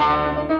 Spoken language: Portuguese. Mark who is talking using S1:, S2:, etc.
S1: Música